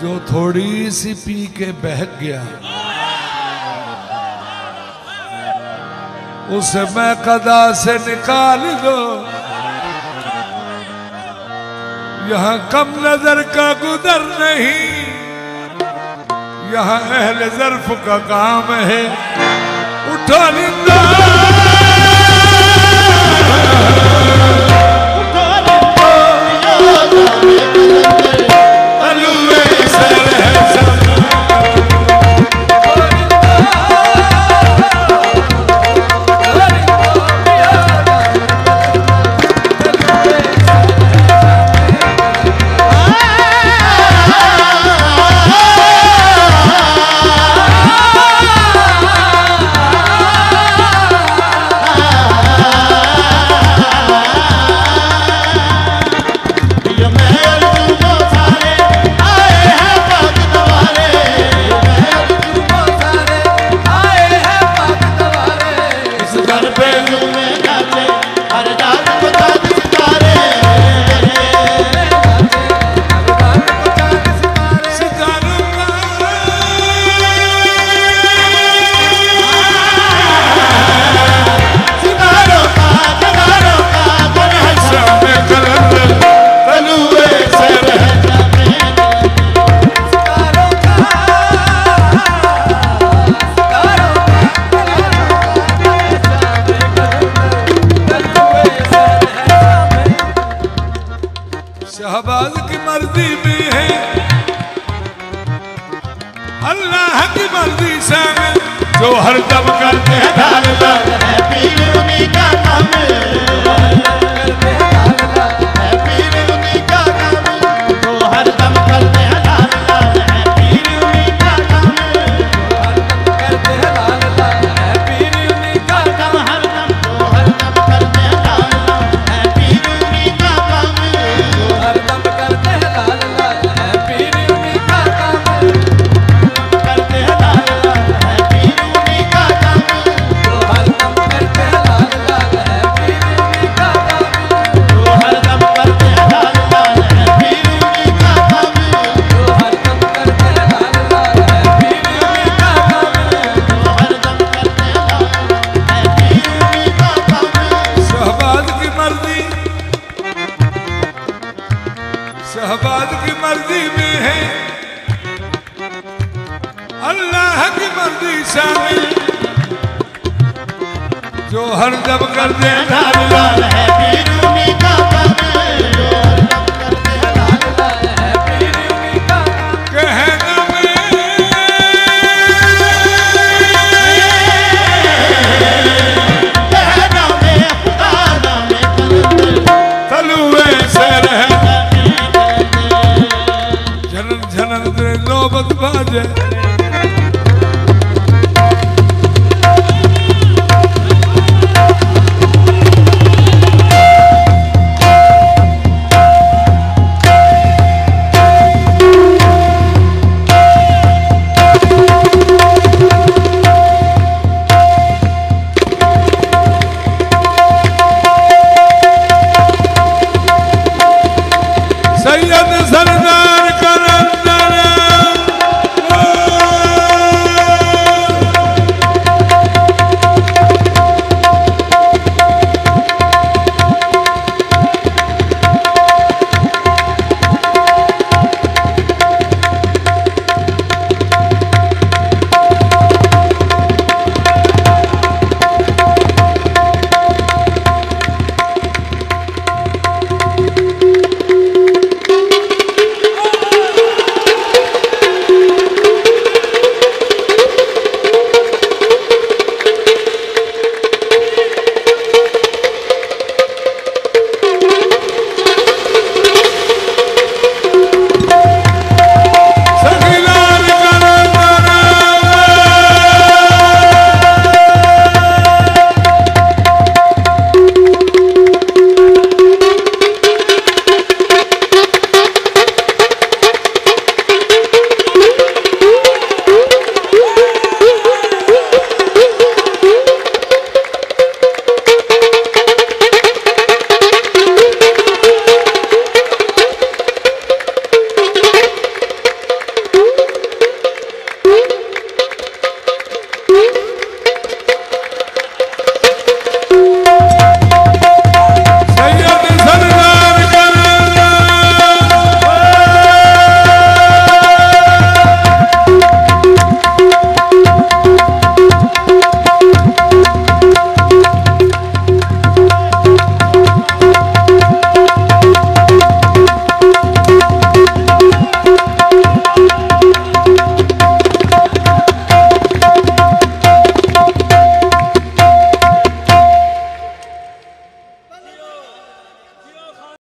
جو تھوڑی سی پی کے بہک گیا، اسے میں قدا سے نکال دو۔ یہاں کم نظر کا گدر نہیں، یہاں اہل ظرف کا کام ہے۔ اٹھا لندہ شہباز کی مرضی بھی ہے۔ اللہ کی مرضی سے جو ہر دم کرتے ہیں شہباز کی مرضی میں ہے۔ اللہ کی مرضی شامل جو ہر جب کر دے